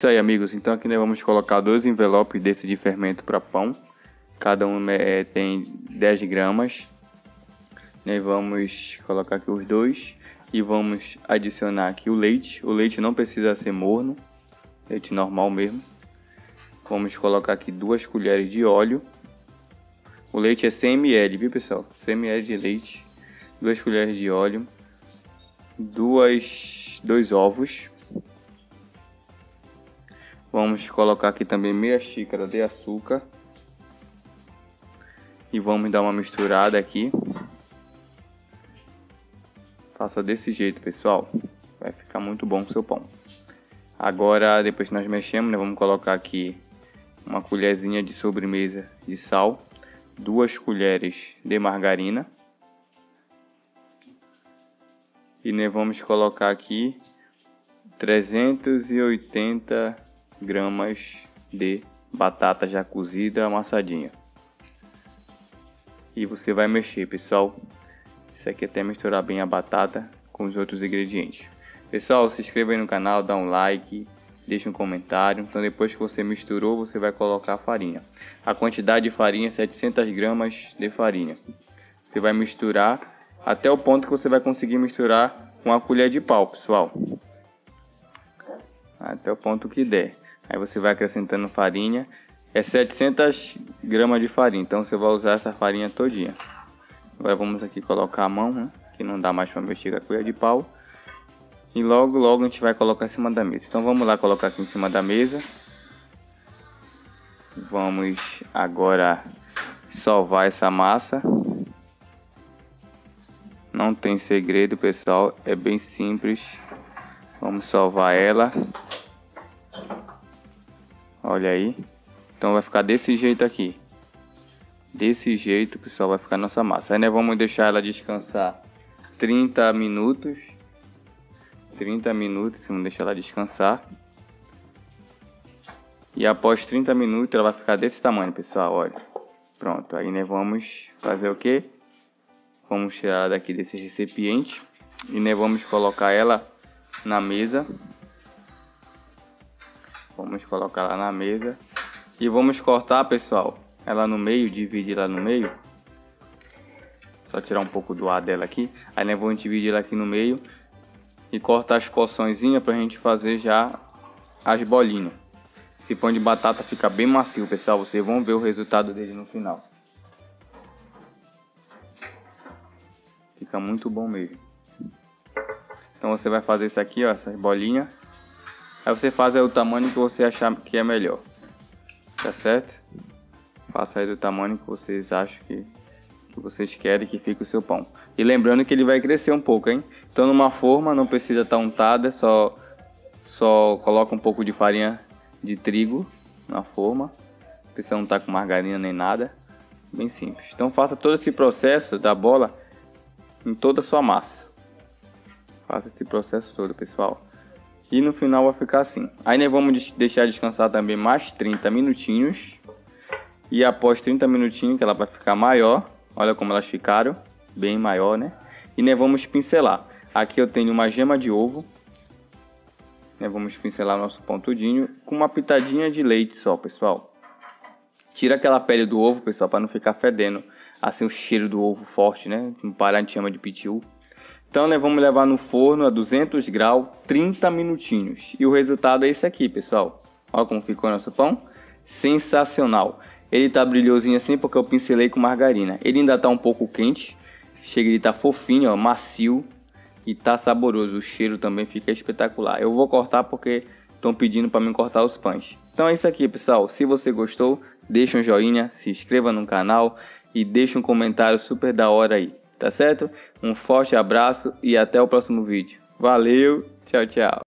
Isso aí, amigos. Então aqui nós vamos colocar dois envelopes desse de fermento para pão. Cada um é, tem 10 gramas. Nós vamos colocar aqui os dois e vamos adicionar aqui o leite. O leite não precisa ser morno, leite normal mesmo. Vamos colocar aqui duas colheres de óleo. O leite é 100 ml, viu pessoal? 100 ml de leite, duas colheres de óleo, duas, dois ovos Vamos colocar aqui também meia xícara de açúcar. E vamos dar uma misturada aqui. Faça desse jeito, pessoal. Vai ficar muito bom o seu pão. Agora, depois que nós mexemos, né, vamos colocar aqui uma colherzinha de sobremesa de sal, duas colheres de margarina. E nós vamos colocar aqui 380 gramas de batata já cozida amassadinha. E você vai mexer, pessoal. Isso aqui é até misturar bem a batata com os outros ingredientes. Pessoal, se inscreva aí no canal, dá um like, deixa um comentário. Então depois que você misturou, você vai colocar a farinha. A quantidade de farinha é 700 gramas de farinha. Você vai misturar até o ponto que você vai conseguir misturar com a colher de pau, pessoal. Até o ponto que der. Aí você vai acrescentando farinha. É 700 gramas de farinha, então você vai usar essa farinha todinha. Agora vamos aqui colocar a mão, né? que não dá mais para mexer com a colher de pau. E logo, logo a gente vai colocar em cima da mesa. Então vamos lá colocar aqui em cima da mesa. Vamos agora sovar essa massa. Não tem segredo, pessoal. É bem simples. Vamos sovar ela. Olha aí. Então vai ficar desse jeito aqui. Desse jeito, pessoal, vai ficar nossa massa. Aí nós vamos deixar ela descansar 30 minutos. 30 minutos, vamos deixar ela descansar. E após 30 minutos ela vai ficar desse tamanho, pessoal, olha. Pronto, aí nós vamos fazer o que? Vamos tirar ela daqui desse recipiente. E nós vamos colocar ela na mesa Vamos colocar ela na mesa. E vamos cortar, pessoal, ela no meio, dividir ela no meio. Só tirar um pouco do ar dela aqui. Aí nós vamos dividir ela aqui no meio. E cortar as porçõezinhas pra gente fazer já as bolinhas. Esse pão de batata fica bem macio, pessoal. Vocês vão ver o resultado dele no final. Fica muito bom mesmo. Então você vai fazer isso aqui, ó, essas bolinhas. Aí você faz aí o tamanho que você achar que é melhor. Tá certo? Faça aí do tamanho que vocês acham que, que vocês querem que fique o seu pão. E lembrando que ele vai crescer um pouco, hein? Então numa forma não precisa estar tá untada, só só coloca um pouco de farinha de trigo na forma. Não precisa com margarina nem nada. Bem simples. Então faça todo esse processo da bola em toda a sua massa. Faça esse processo todo, pessoal. E no final vai ficar assim. Aí nós vamos deixar descansar também mais 30 minutinhos. E após 30 minutinhos que ela vai ficar maior. Olha como elas ficaram. Bem maior, né? E nós vamos pincelar. Aqui eu tenho uma gema de ovo. Nós vamos pincelar nosso pão tudinho com uma pitadinha de leite só, pessoal. Tira aquela pele do ovo, pessoal, para não ficar fedendo. Assim o cheiro do ovo forte, né? No Pará a gente chama de pitiu. Então nós vamos levar no forno a 200 graus 30 minutinhos. E o resultado é esse aqui, pessoal. Olha como ficou nosso pão. Sensacional. Ele tá brilhosinho assim porque eu pincelei com margarina. Ele ainda tá um pouco quente. Chega de tá fofinho, ó, macio e tá saboroso. O cheiro também fica espetacular. Eu vou cortar porque estão pedindo para mim cortar os pães. Então é isso aqui, pessoal. Se você gostou, deixa um joinha, se inscreva no canal e deixa um comentário super da hora aí tá certo? Um forte abraço e até o próximo vídeo. Valeu, tchau, tchau.